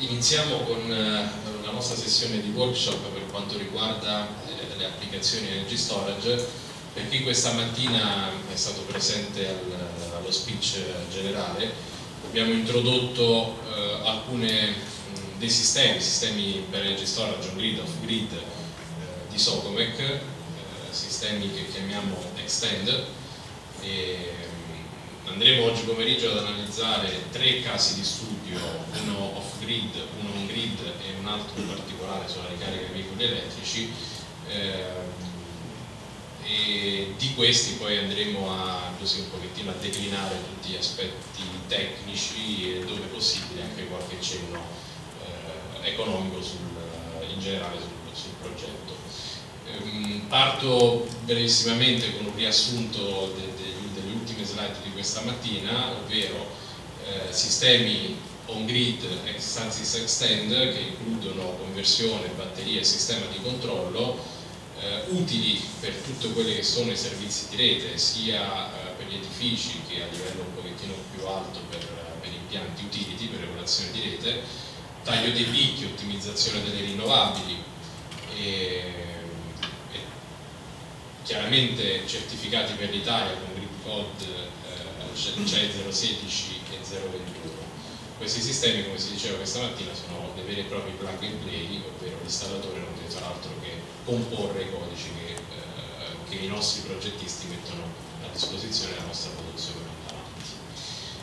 iniziamo con eh, la nostra sessione di workshop per quanto riguarda eh, le applicazioni Energy Storage. Per chi questa mattina è stato presente al, allo speech generale, abbiamo introdotto eh, alcuni dei sistemi, sistemi per Energy Storage on grid, off grid di Socomec, sistemi che chiamiamo Extend. Andremo oggi pomeriggio ad analizzare tre casi di studio, uno off-grid, uno on-grid e un altro in particolare sulla ricarica dei veicoli elettrici ehm, e di questi poi andremo a, così un pochettino a declinare tutti gli aspetti tecnici e dove possibile anche qualche cenno eh, economico sul, in generale sul, sul progetto. Ehm, parto brevissimamente con un riassunto de, de, ultime slide di questa mattina, ovvero eh, sistemi on-grid Extansis Extend che includono conversione, batterie e sistema di controllo eh, utili per tutti quelli che sono i servizi di rete, sia eh, per gli edifici che a livello un pochettino più alto per, per impianti utility, per regolazione di rete, taglio dei picchi, ottimizzazione delle rinnovabili e, e chiaramente certificati per l'Italia code eh, c'è 016 e 021. Questi sistemi, come si diceva questa mattina, sono dei veri e propri plug and play, ovvero l'installatore non deve fare altro che comporre i codici che, eh, che i nostri progettisti mettono a disposizione della nostra produzione.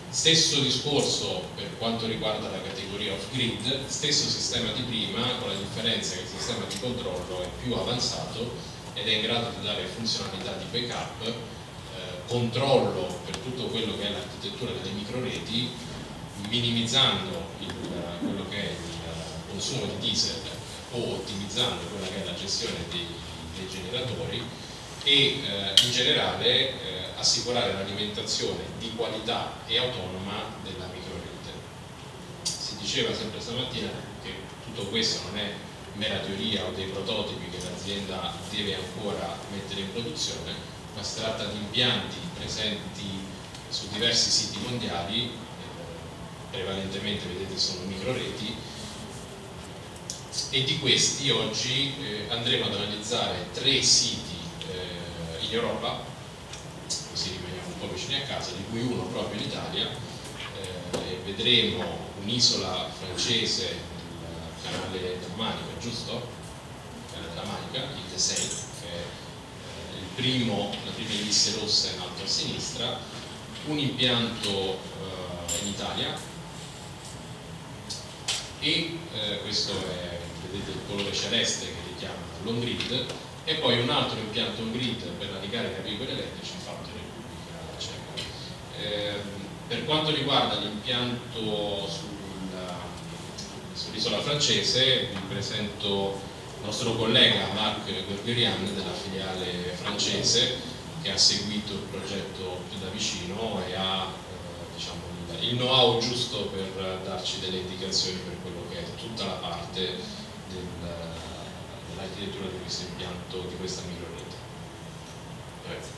Stesso discorso per quanto riguarda la categoria off-grid, stesso sistema di prima, con la differenza che il sistema di controllo è più avanzato ed è in grado di dare funzionalità di backup controllo per tutto quello che è l'architettura delle microreti, minimizzando il, quello che è il consumo di diesel o ottimizzando quella che è la gestione dei, dei generatori e eh, in generale eh, assicurare l'alimentazione di qualità e autonoma della microrete. Si diceva sempre stamattina che tutto questo non è mera teoria o dei prototipi che l'azienda deve ancora mettere in produzione, ma di impianti presenti su diversi siti mondiali, eh, prevalentemente vedete sono microreti, e di questi oggi eh, andremo ad analizzare tre siti eh, in Europa, così rimaniamo un po' vicini a casa, di cui uno proprio in Italia, eh, vedremo un'isola francese del canale della Manica, giusto? Il canale della Manica, il Tesei, primo, la prima elisse rossa in alto a sinistra, un impianto eh, in Italia e eh, questo è, vedete il colore celeste che richiama l'on grid e poi un altro impianto on grid per la ricarica dei veicoli elettrici fatto in Repubblica Ceca. Eh, per quanto riguarda l'impianto sull'isola francese vi presento nostro collega Marc Gorgerian della filiale francese che ha seguito il progetto più da vicino e ha eh, diciamo, il know-how giusto per darci delle indicazioni per quello che è tutta la parte del, dell'architettura di questo impianto, di questa microrete. Grazie.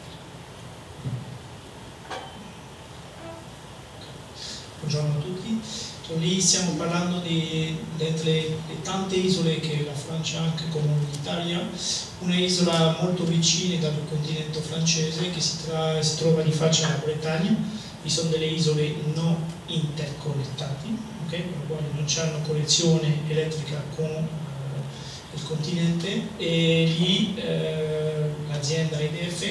Buongiorno a tutti lì stiamo parlando di, delle tante isole che la Francia ha anche come l'Italia, una isola molto vicina dal continente francese che si, tra, si, trova di faccia alla Bretagna, vi sono delle isole non interconnettate, okay, per le non hanno connessione elettrica con eh, il continente. E lì eh, l'azienda EDF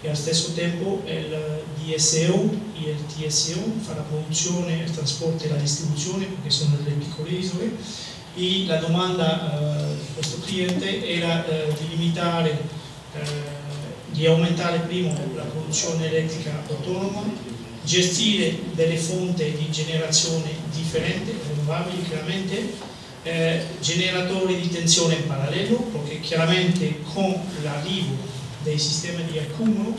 e allo stesso tempo il DSEO e il fa la produzione, il trasporto e la distribuzione perché sono delle piccole isole e la domanda eh, di questo cliente era eh, di limitare, eh, di aumentare prima la produzione elettrica autonoma, gestire delle fonti di generazione differenti, rinnovabili chiaramente, eh, generatori di tensione in parallelo, perché chiaramente con l'arrivo dei sistemi di accumulo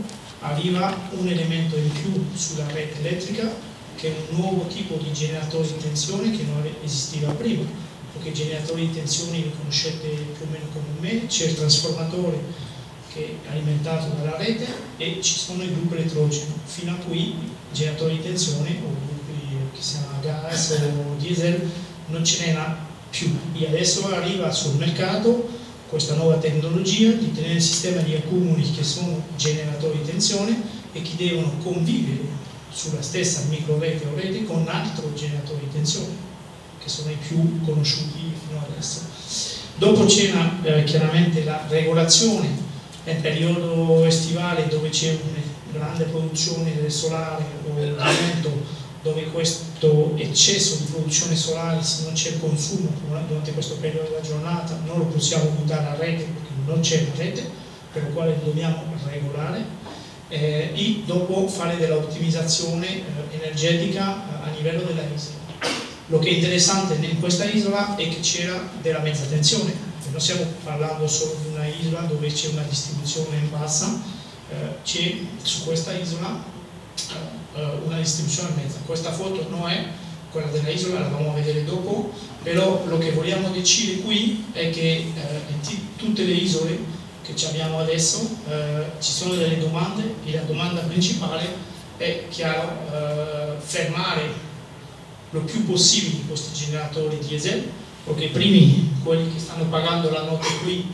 arriva un elemento in più sulla rete elettrica che è un nuovo tipo di generatore di tensione che non esisteva prima perché i generatori di tensione li conoscete più o meno come me c'è il trasformatore che è alimentato dalla rete e ci sono i gruppi elettrogeni. Fino a qui generatori di tensione o gruppi che siano gas o diesel non ce n'era più. E adesso arriva sul mercato questa nuova tecnologia di tenere il sistema di accumuli che sono generatori di tensione e che devono convivere sulla stessa microrete o rete con altro generatore di tensione che sono i più conosciuti fino adesso. Dopo c'era eh, chiaramente la regolazione nel periodo estivale dove c'è una grande produzione del solare o del vento dove questo eccesso di produzione solare, se non c'è consumo durante questo periodo della giornata, non lo possiamo buttare a rete perché non c'è una rete per la quale dobbiamo regolare eh, e dopo fare dell'ottimizzazione eh, energetica a livello della isola. Lo che è interessante in questa isola è che c'era della mezza tensione, non stiamo parlando solo di una isola dove c'è una distribuzione bassa, eh, c'è su questa isola eh, una distribuzione in mezza. Questa foto non è quella della isola, la vamo a vedere dopo, però lo che vogliamo decidere qui è che eh, in tutte le isole che abbiamo adesso eh, ci sono delle domande e la domanda principale è chiaro eh, fermare lo più possibile questi generatori diesel perché i primi, quelli che stanno pagando la notte qui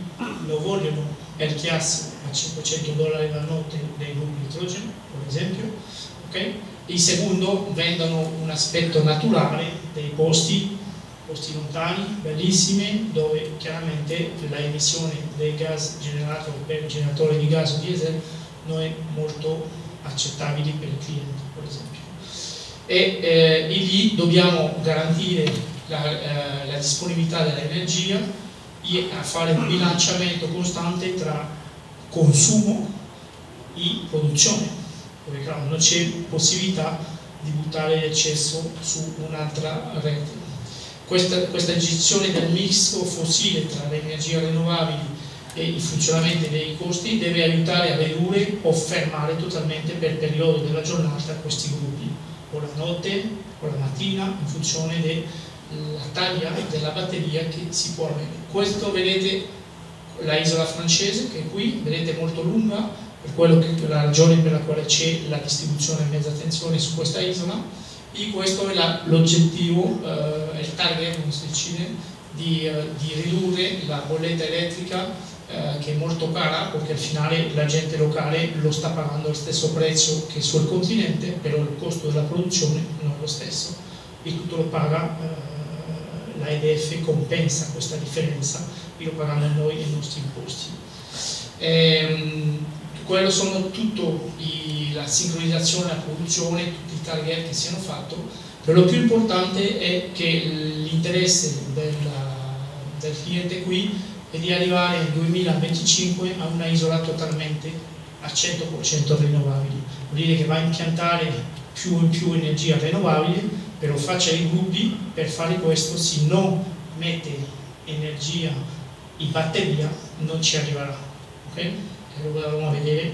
lo vogliono il chiasso a 500 dollari la notte dei gruppi idrogeno per esempio okay? il secondo vendono un aspetto naturale dei posti posti lontani, bellissimi, dove chiaramente la emissione dei gas generato per generatore di gas o diesel non è molto accettabile per il cliente, per esempio. E, eh, e lì dobbiamo garantire la, eh, la disponibilità dell'energia e fare un bilanciamento costante tra consumo e produzione, dove non c'è possibilità di buttare l'eccesso su un'altra rete questa, questa gestione del misto fossile tra le energie rinnovabili e il funzionamento dei costi deve aiutare a ridurre o fermare totalmente per periodo della giornata questi gruppi, o la notte o la mattina, in funzione della taglia della batteria che si può avere. Questo vedete la isola francese che è qui, vedete molto lunga, che, la ragione per la quale c'è la distribuzione mezza tensione su questa isola, e questo è l'oggettivo, eh, il target come si dice, di, eh, di, ridurre la bolletta elettrica eh, che è molto cara perché al finale la gente locale lo sta pagando allo stesso prezzo che sul continente, però il costo della produzione non è lo stesso e tutto lo paga eh, la compensa questa differenza e lo pagano noi i nostri imposti. Ehm, quello sono tutto i, la sincronizzazione, la produzione, tutti i target che siano fatti, però lo più importante è che l'interesse del, del cliente qui è di arrivare nel 2025 a una isola totalmente a 100% rinnovabili, vuol dire che va a impiantare più e più energia rinnovabile, però faccia i gruppi, per fare questo se non mette energia in batteria non ci arriverà. Okay? Lo andremo a vedere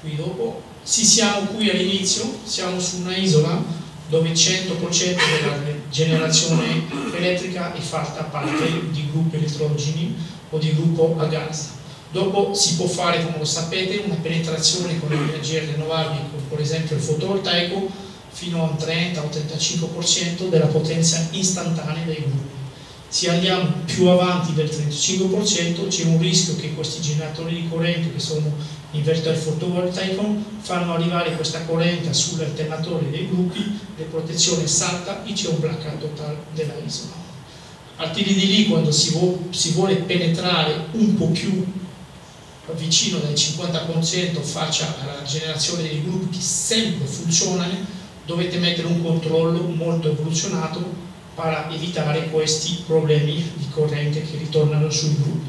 qui dopo. Sì, siamo qui all'inizio, siamo su una isola dove il 100% della generazione elettrica è fatta parte di gruppi elettrogeni o di gruppo a gas. Dopo si può fare, come lo sapete, una penetrazione con le energie rinnovabili, come per esempio il fotovoltaico, fino a un 30-35% della potenza istantanea dei gruppi se andiamo più avanti del 35% c'è un rischio che questi generatori di corrente che sono inverter fotovoltaico fanno arrivare questa corrente sull'alternatore dei gruppi, la protezione salta e c'è un blackout totale della isola. Al tiri di lì quando si, vu si vuole penetrare un po' più vicino del 50% faccia alla generazione dei gruppi che sempre funzionano, dovete mettere un controllo molto evoluzionato per evitare questi problemi di corrente che ritornano sui gruppi.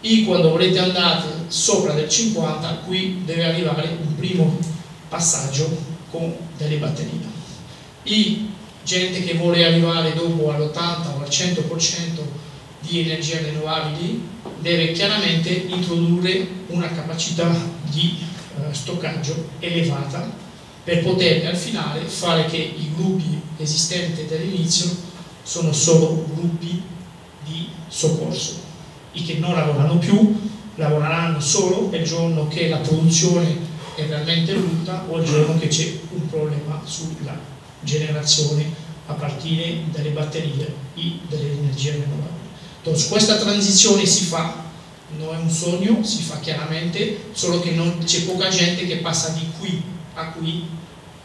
E quando volete andare sopra del 50, qui deve arrivare un primo passaggio con delle batterie. E gente che vuole arrivare dopo all'80 o al 100% di energie rinnovabili deve chiaramente introdurre una capacità di eh, stoccaggio elevata per poter al finale fare che i gruppi esistenti dall'inizio sono solo gruppi di soccorso e che non lavorano più, lavoreranno solo il giorno che la produzione è realmente brutta o il giorno che c'è un problema sulla generazione a partire dalle batterie e dalle energie rinnovabili. Entonces, questa transizione si fa, non è un sogno, si fa chiaramente, solo che c'è poca gente che passa di qui a qui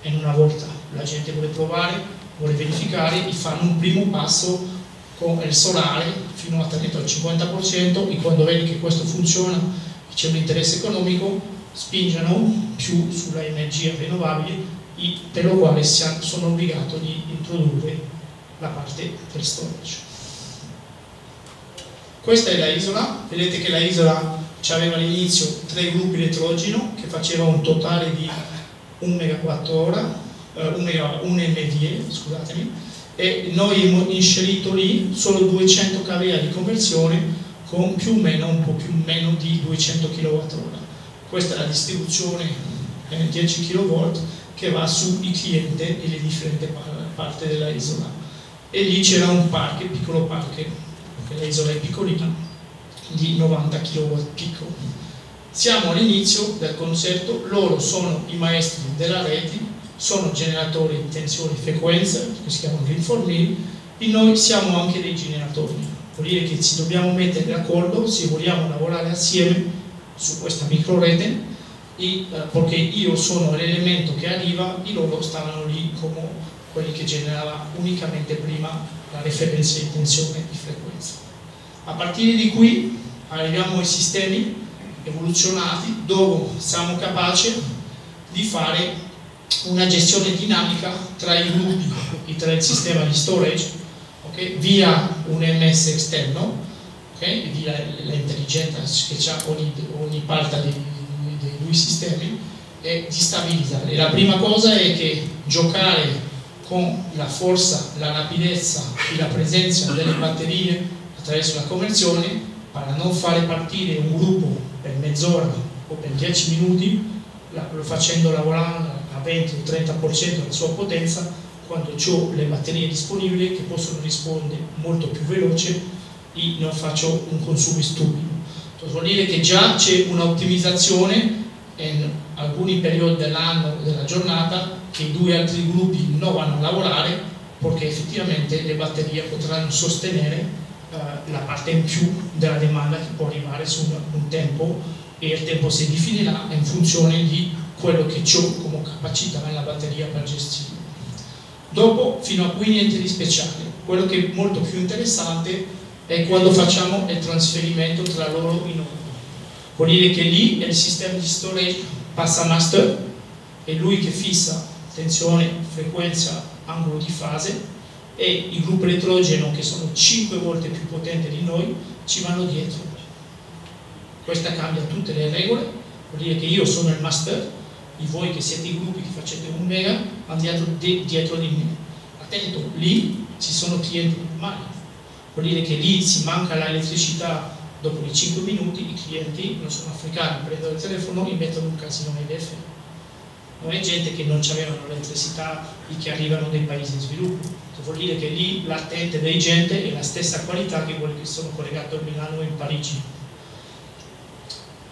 in una volta. La gente vuole provare, vuole verificare e fanno un primo passo con il solare fino a al 50% e quando vedi che questo funziona e c'è un interesse economico spingono più sulla energia rinnovabile per lo quale sono obbligato di introdurre la parte del storage. Questa è la isola, vedete che la isola aveva all'inizio tre gruppi elettrogeno che facevano un totale di 1 MWh, eh, 1 MVE, scusatemi, e noi abbiamo inserito lì solo 200 kVA di conversione con più o meno un po' più o meno di 200 kWh. Questa è la distribuzione eh, 10 kV che va sui clienti e le differenti parti della isola. E lì c'era un parco, piccolo parco, perché l'isola è piccolina, di 90 kW picco. Siamo all'inizio del concerto, loro sono i maestri della rete sono generatori di tensione e frequenza, che si chiamano rinformini, e noi siamo anche dei generatori. Vuol dire che ci dobbiamo mettere d'accordo se vogliamo lavorare assieme su questa microrete e, eh, perché io sono l'elemento che arriva e loro stavano lì come quelli che generava unicamente prima la referenza di tensione e di frequenza. A partire di qui arriviamo ai sistemi evoluzionati dove siamo capaci di fare una gestione dinamica tra i gruppi e tra il sistema di storage okay, via un MS esterno okay, via l'intelligenza che ha ogni, ogni parte dei, dei, due sistemi e di stabilizzare. La prima cosa è che giocare con la forza, la rapidezza e la presenza delle batterie attraverso la conversione per non fare partire un gruppo per mezz'ora o per 10 minuti facendo lavorare 20 o 30% della sua potenza quando ho le batterie disponibili che possono rispondere molto più veloce e non faccio un consumo stupido. Questo vuol dire che già c'è un'ottimizzazione in alcuni periodi dell'anno, della giornata, che i due altri gruppi non vanno a lavorare perché effettivamente le batterie potranno sostenere eh, la parte in più della domanda che può arrivare su un tempo e il tempo si definirà in funzione di quello che ho come capacità nella batteria per gestire. Dopo, fino a qui niente di speciale. Quello che è molto più interessante è quando facciamo il trasferimento tra loro in uno. Vuol dire che lì il sistema di storage passa master, è lui che fissa tensione, frequenza, angolo di fase e i gruppi elettrogeno che sono 5 volte più potenti di noi ci vanno dietro. Questa cambia tutte le regole, vuol dire che io sono il master di voi che siete i gruppi che facete un mega andiamo dietro di me. Attento, lì ci sono clienti normali vuol dire che lì si manca l'elettricità dopo i 5 minuti i clienti non sono africani, prendono il telefono e mettono un casino EDF non è gente che non avevano l'elettricità e che arrivano dai paesi in sviluppo. Vuol dire che lì l'attente dei gente è la stessa qualità che quelli che sono collegati a Milano e in Parigi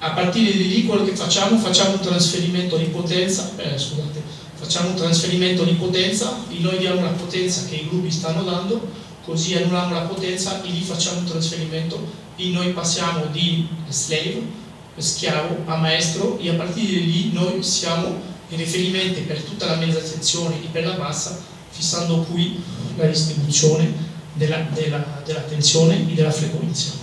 a partire di lì quello che facciamo, facciamo un trasferimento di potenza, eh, scusate, facciamo un trasferimento di potenza, e noi diamo la potenza che i gruppi stanno dando, così annulliamo la potenza e lì facciamo un trasferimento e noi passiamo di slave, schiavo, a maestro e a partire di lì noi siamo in riferimento per tutta la mezza sezione e per la bassa, fissando qui la distribuzione della, della, della tensione e della frequenza.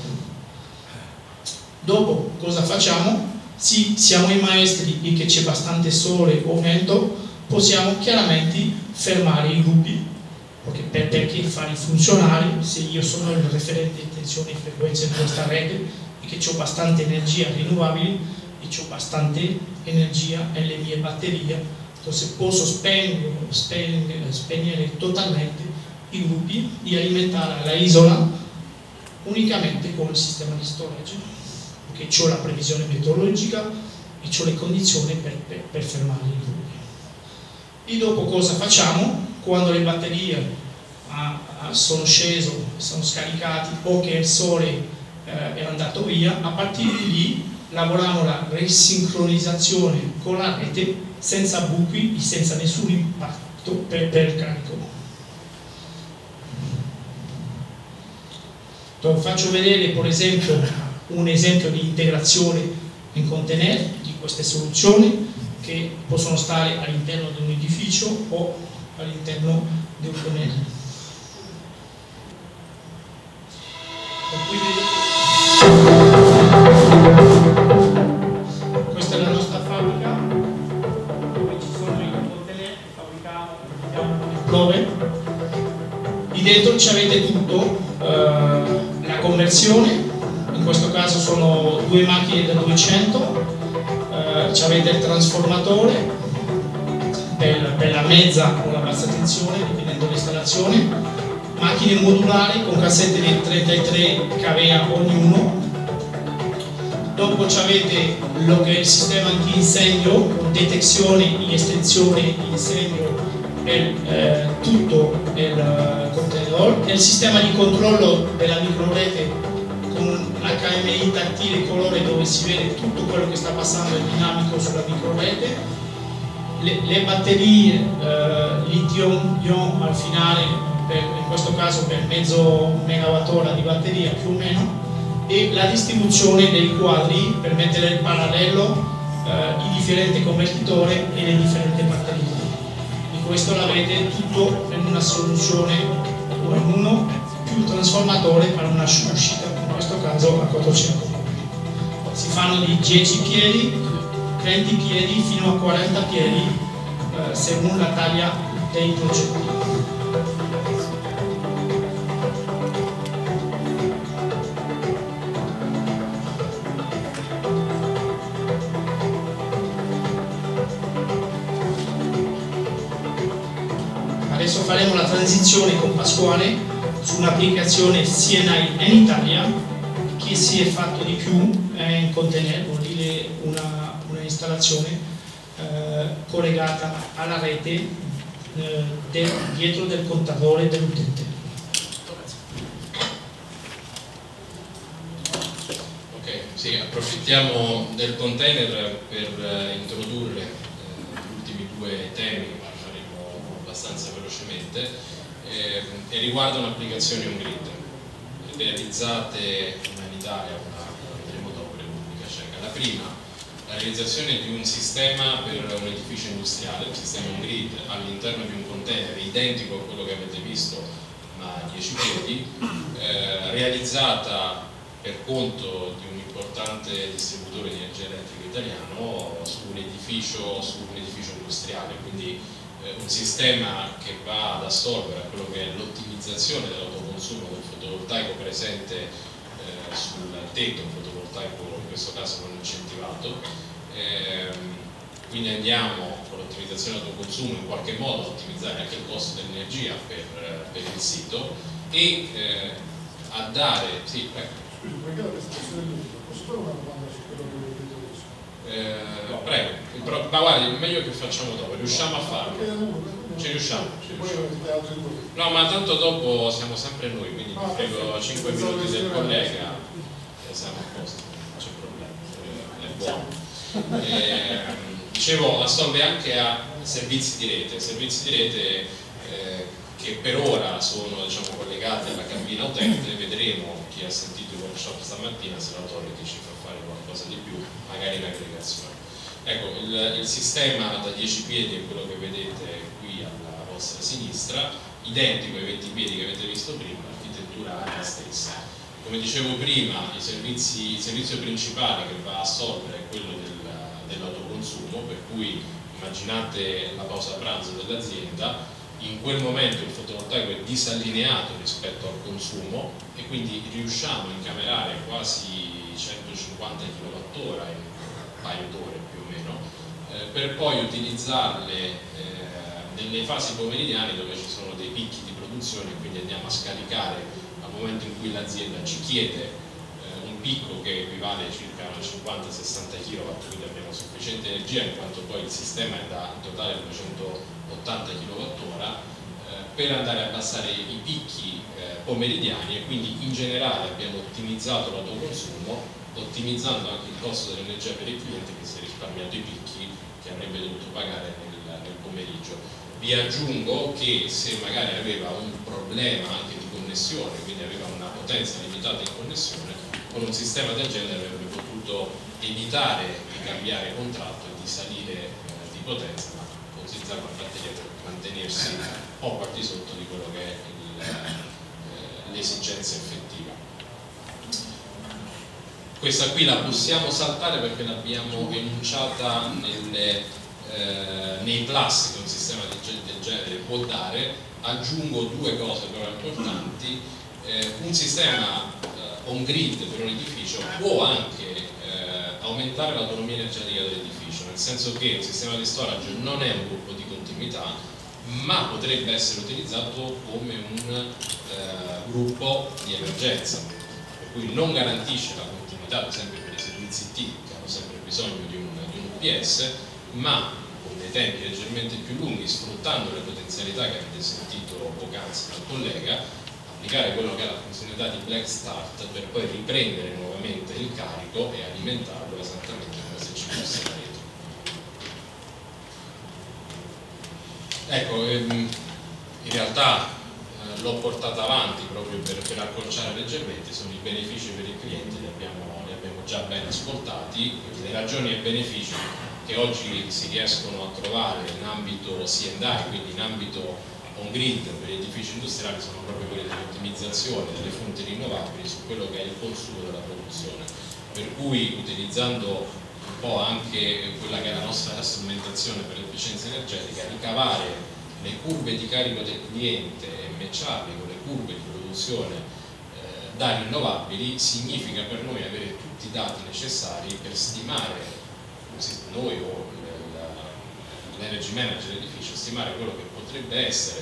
Dopo cosa facciamo? Se siamo i maestri e che c'è bastante sole o vento, possiamo chiaramente fermare i gruppi, perché, per, perché farli funzionare, se io sono il referente di tensione e frequenza in questa rete e che ho bastante energia rinnovabile e ho bastante energia nelle mie batterie, se posso spegnere, spegnere, spegnere totalmente i gruppi e alimentare la isola unicamente con il sistema di storage che c'ho la previsione meteorologica e c'ho le condizioni per, per, per fermare il lume. E dopo cosa facciamo? Quando le batterie ah, ah, sono scese, sono scaricate o che il sole eh, è andato via, a partire di lì lavoriamo la resincronizzazione con la rete senza buchi e senza nessun impatto per, per il carico. Lo faccio vedere per esempio un esempio di integrazione in container di queste soluzioni che possono stare all'interno di un edificio o all'interno di un container. Questa è la nostra fabbrica dove ci sono i container che fabbrichiamo, dove lì dentro ci avete tutto, eh, la conversione, in questo caso sono due macchine da 200, eh, avete il trasformatore per, per, la mezza o la bassa tensione, dipendendo dall'installazione, macchine modulari con cassette di 33 kVA ognuno, dopo avete lo che è il sistema anti-incendio con detezione in estensione in incendio per eh, tutto il contenedor e il sistema di controllo della microrete HMI tattile colore dove si vede tutto quello che sta passando in dinamico sulla microrete. Le, le batterie eh, lithium-ion al finale per, in questo caso per mezzo megawattora di batteria più o meno e la distribuzione dei quadri per mettere in parallelo eh, i differenti convertitori e le differenti batterie. Di questo l'avete tutto in una soluzione o in uno più trasformatore per una uscita questo caso a 400 si fanno di 10 piedi 20 piedi fino a 40 piedi eh, secondo la taglia dei progetti adesso faremo la transizione con Pasquale su un'applicazione CNI in Italia che si è fatto di più è in container, vuol dire una, una installazione eh, collegata alla rete eh, del, dietro del contatore dell'utente. Ok, sì, approfittiamo del container per eh, introdurre eh, gli ultimi due temi, ma faremo abbastanza velocemente, eh, e riguardano applicazioni on grid realizzate Italia, una, vedremo dopo Repubblica Ceca. La prima, la realizzazione di un sistema per un edificio industriale, un sistema on grid all'interno di un container identico a quello che avete visto ma a 10 piedi, eh, realizzata per conto di un importante distributore di energia elettrica italiano su un edificio, su un edificio industriale, quindi un sistema che va ad assolvere a quello che è l'ottimizzazione dell'autoconsumo del fotovoltaico presente sul tetto fotovoltaico in questo caso non incentivato ehm, quindi andiamo con l'ottimizzazione autoconsumo in qualche modo a ottimizzare anche il costo dell'energia per, per, il sito e eh, a dare sì, prego. Perché la prestazione dell'uso? Posso fare una domanda quello che avete detto adesso? Eh, no. Prego, ma guardi, è meglio che facciamo dopo, riusciamo a farlo. Ci riusciamo, ci riusciamo. No, ma tanto dopo siamo sempre noi, quindi ti prego 5 minuti del collega e siamo a posto, non c'è problema, è buono. Eh, dicevo, assolve anche a servizi di rete, servizi di rete eh, che per ora sono diciamo, collegati alla cabina utente, vedremo chi ha sentito il workshop stamattina se l'autority ci fa qualcosa di più, magari in aggregazione. Ecco, il, il sistema da 10 piedi è quello che vedete vostra sinistra, identico ai 20 piedi che avete visto prima, l'architettura è la stessa. Come dicevo prima, servizi, il servizio principale che va a assolvere è quello del, dell'autoconsumo, per cui immaginate la pausa pranzo dell'azienda, in quel momento il fotovoltaico è disallineato rispetto al consumo e quindi riusciamo a incamerare quasi 150 kWh in un paio d'ore più o meno, eh, per poi utilizzarle eh, nelle fasi pomeridiane dove ci sono dei picchi di produzione quindi andiamo a scaricare al momento in cui l'azienda ci chiede eh, un picco che equivale a circa 50-60 kW quindi abbiamo sufficiente energia in quanto poi il sistema è da in totale 280 kWh eh, per andare a abbassare i picchi eh, pomeridiani e quindi in generale abbiamo ottimizzato l'autoconsumo ottimizzando anche il costo dell'energia per il cliente che si è risparmiato i picchi che avrebbe dovuto pagare nel, nel pomeriggio vi aggiungo che se magari aveva un problema anche di connessione, quindi aveva una potenza limitata in connessione, con un sistema del genere avrebbe potuto evitare di cambiare contratto e di salire eh, di potenza, ma utilizzare una batteria per mantenersi poco al di sotto di quello che è eh, l'esigenza effettiva. Questa qui la possiamo saltare perché l'abbiamo enunciata nelle, eh, nei plus che un sistema del genere può dare. Aggiungo due cose però importanti. Eh, un sistema eh, on grid per un edificio può anche eh, aumentare l'autonomia energetica dell'edificio, nel senso che un sistema di storage non è un gruppo di continuità, ma potrebbe essere utilizzato come un eh, gruppo di emergenza, per cui non garantisce la continuità, ad esempio per i servizi T che hanno sempre bisogno di un, di un UPS, ma con dei tempi leggermente più lunghi, sfruttando le potenzialità che avete sentito poc'anzi dal collega, applicare quello che è la funzionalità di Black Start per poi riprendere nuovamente il carico e alimentarlo esattamente come se ci fosse la rete. Ecco, ehm, in realtà eh, l'ho portata avanti proprio per, accorciare leggermente, sono i benefici per il cliente, li abbiamo, li abbiamo già ben ascoltati, le ragioni e i benefici che oggi si riescono a trovare in ambito C&I, quindi in ambito on grid per gli edifici industriali sono proprio quelli dell'ottimizzazione delle fonti rinnovabili su quello che è il consumo della produzione. Per cui utilizzando un po' anche quella che è la nostra strumentazione per l'efficienza energetica, ricavare le curve di carico del cliente e matcharle con le curve di produzione eh, da rinnovabili significa per noi avere tutti i dati necessari per stimare noi o l'energy manager dell'edificio, stimare quello che potrebbe essere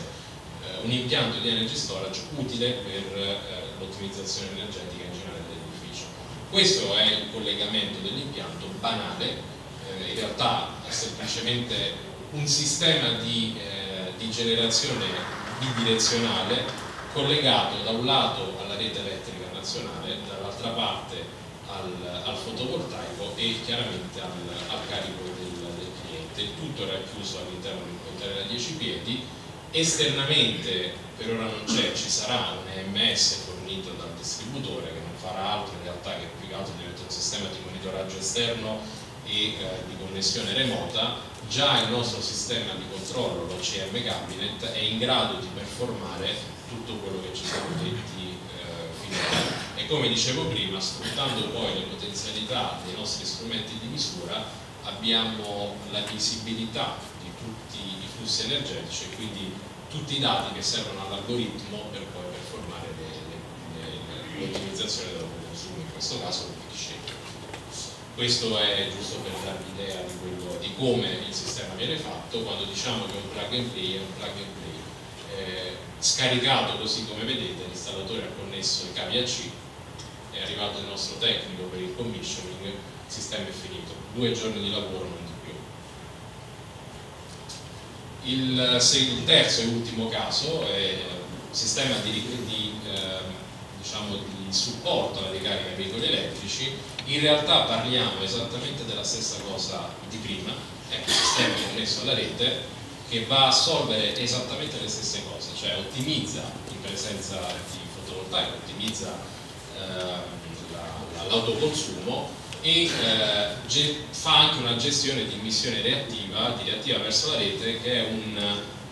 eh, un impianto di energy storage utile per eh, l'ottimizzazione energetica in generale dell'edificio. Questo è il collegamento dell'impianto banale, in realtà è semplicemente un sistema di, di generazione bidirezionale collegato da un lato alla rete elettrica nazionale, dall'altra parte al, al, fotovoltaico e chiaramente al, al carico del, del, cliente. Il tutto era chiuso all'interno di un container da 10 piedi esternamente per ora non c'è, ci sarà un EMS fornito dal distributore che non farà altro in realtà che più che altro diventa un sistema di monitoraggio esterno e eh, di connessione remota già il nostro sistema di controllo, l'OCM Cabinet, è in grado di performare tutto quello che ci siamo detti eh, finora e come dicevo prima, sfruttando poi le potenzialità dei nostri strumenti di misura abbiamo la visibilità di tutti i flussi energetici e quindi tutti i dati che servono all'algoritmo per poi performare l'ottimizzazione del consumo, in questo caso shape. Questo è giusto per darvi l'idea di, di, come il sistema viene fatto, quando diciamo che un plug and play è un plug and play. Eh, scaricato così come vedete, l'installatore ha connesso i cavi AC, è arrivato il nostro tecnico per il commissioning, il sistema è finito. Due giorni di lavoro non di il, il, terzo e ultimo caso è un sistema di, di, eh, diciamo di supporto alla ricarica dei veicoli elettrici. In realtà parliamo esattamente della stessa cosa di prima, è un sistema connesso alla rete che va a solvere esattamente le stesse cose, cioè ottimizza in presenza di fotovoltaico, ottimizza eh, l'autoconsumo e eh, fa anche una gestione di emissione reattiva, di reattiva verso la rete che è un,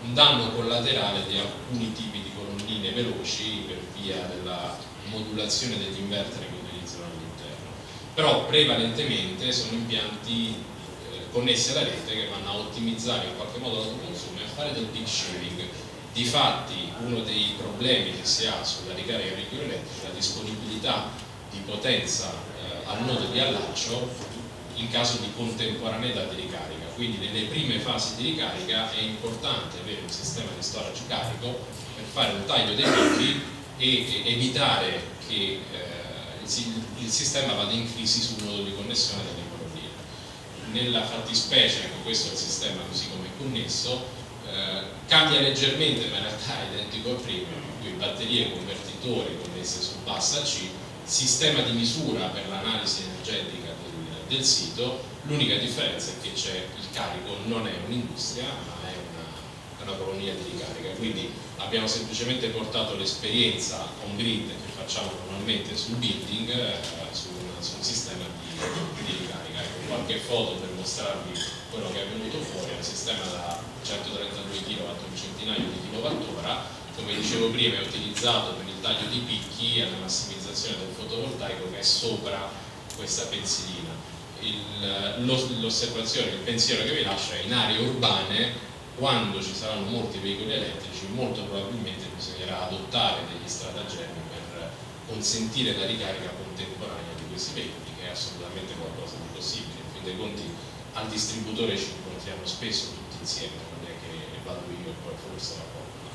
un, danno collaterale di alcuni tipi di colonnine veloci per via della modulazione degli inverter che utilizzano all'interno. Però prevalentemente sono impianti eh, connessi alla rete che vanno a ottimizzare in qualche modo l'autoconsumo e a fare del peak shaving. Difatti uno dei problemi che si ha sulla ricarica elettrici è la disponibilità di potenza al nodo di allaccio in caso di contemporaneità di ricarica. Quindi nelle prime fasi di ricarica è importante avere un sistema di storage carico per fare un taglio dei picchi e, evitare che eh, il, sistema vada in crisi sul nodo di connessione delle colonnine. Nella fattispecie, ecco questo è il sistema così come è connesso, eh, cambia leggermente ma in realtà è identico al primo, quindi batterie e convertitori connesse su bassa C sistema di misura per l'analisi energetica del, del sito, l'unica differenza è che c'è il carico non è un'industria ma una colonia di ricarica. Quindi abbiamo semplicemente portato l'esperienza on grid che facciamo normalmente sul building eh, su, un, su, un, sistema di, di ricarica. Ecco, qualche foto per mostrarvi quello che è venuto fuori, è un sistema da 132 kW, un centinaio di kWh, come dicevo prima è utilizzato per il taglio di picchi e la massimizzazione del fotovoltaico che è sopra questa pensilina l'osservazione, il pensiero che vi lascio è in aree urbane quando ci saranno molti veicoli elettrici molto probabilmente bisognerà adottare degli stratagemmi per consentire la ricarica contemporanea di questi veicoli che è assolutamente qualcosa di possibile in fin dei conti al distributore ci incontriamo spesso tutti insieme non è che vado io e poi forse la qualcun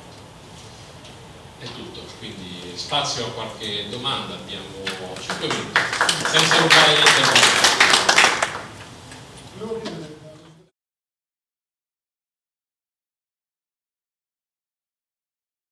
è tutto quindi spazio a qualche domanda abbiamo 5 minuti. Senza rubare niente